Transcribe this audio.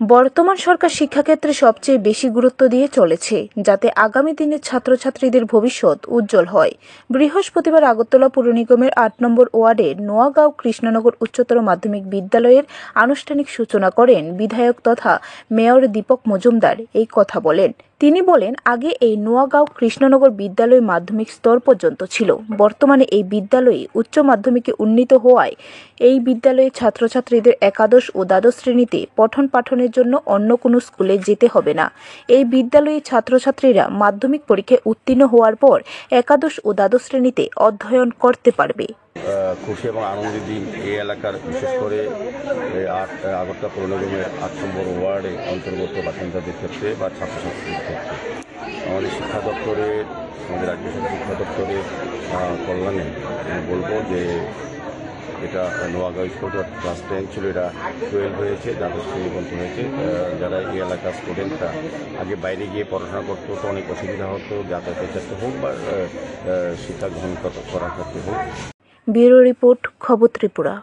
বর্তমান সরকার শিক্ষাক্ষেত্রে সবচেয়ে বেশি গুরুত্ব দিয়ে চলেছে, যাতে আগামী দিনের ছাত্রছাত্রীদের ভবিষ্যৎ উজ্জ্বল হয়। বৃহস্পতিবার আগরতলা পুর নিগমের আট নম্বর ওয়ার্ডের নোয়াগাঁও কৃষ্ণনগর উচ্চতর মাধ্যমিক বিদ্যালয়ের আনুষ্ঠানিক সূচনা করেন বিধায়ক তথা মেয়র দীপক মজুমদার। এই কথা বলেন। তিনি বলেন, আগে এই নোয়াগাঁও কৃষ্ণনগর বিদ্যালয় মাধ্যমিক স্তর পর্যন্ত ছিল। বর্তমানে এই বিদ্যালয়ে উচ্চ মাধ্যমিকে উন্নীত হওয়ায় এই বিদ্যালয়ে ছাত্রছাত্রীদের একাদশ ও দ্বাদশ শ্রেণীতে পঠন পাঠনের জন্য অন্য কোনো স্কুলে যেতে হবে না। এই বিদ্যালয়ে ছাত্রছাত্রীরা মাধ্যমিক পরীক্ষায় উত্তীর্ণ হওয়ার পর একাদশ ও দ্বাদশ শ্রেণীতে অধ্যয়ন করতে পারবে। খুশি এবং আনন্দের দিন এই এলাকার, বিশেষ করে আট আগরতলা নিগমের আট নম্বর ওয়ার্ডে অন্তর্গত বাসিন্দাদের ক্ষেত্রে বা ছাত্রছাত্রীদের ক্ষেত্রে। আমাদের শিক্ষা দপ্তরের, আমাদের রাজ্য শিক্ষা দপ্তরের কল্যাণে বলব যে এটা নোয়াগাঁও স্কুল ক্লাস টেন ছিল, এটা টুয়েলভ হয়েছে, দ্বাদশ শ্রেণি পর্যন্ত হয়েছে। যারা এই এলাকার স্টুডেন্টরা আগে বাইরে গিয়ে পড়াশোনা করতে হতো অনেক অসুবিধা হতো, যাতায়াতের ক্ষেত্রে হোক বা শিক্ষা গ্রহণ করার ক্ষেত্রে হোক। ব্যুরো রিপোর্ট খবর ত্রিপুরা।